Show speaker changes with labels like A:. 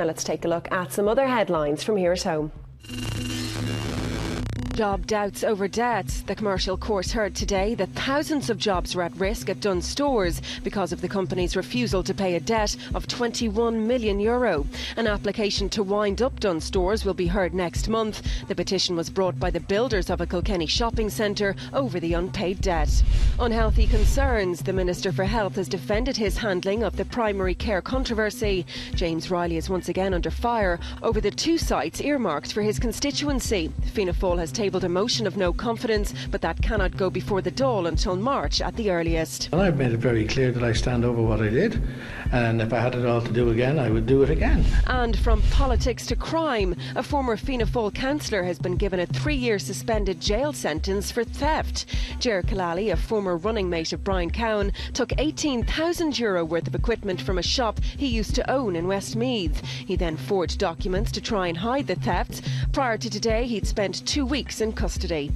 A: Now let's take a look at some other headlines from here at home.
B: Job doubts over debt. The commercial court heard today that thousands of jobs are at risk at Dunnes Stores because of the company's refusal to pay a debt of 21 million euro. An application to wind up Dunnes Stores will be heard next month. The petition was brought by the builders of a Kilkenny shopping centre over the unpaid debt. Unhealthy concerns. The Minister for Health has defended his handling of the primary care controversy. James Reilly is once again under fire over the two sites earmarked for his constituency. Fianna Fáil has tabled a motion of no confidence, but that cannot go before the Dáil until March at the earliest.
C: And I've made it very clear that I stand over what I did, and if I had it all to do again, I would do it again.
B: And from politics to crime, a former Fianna Fáil councillor has been given a three-year suspended jail sentence for theft. Ger Killally, a former running mate of Brian Cowen, took 18,000 euro worth of equipment from a shop he used to own in Westmeath. He then forged documents to try and hide the thefts. Prior to today, he'd spent two weeks in custody.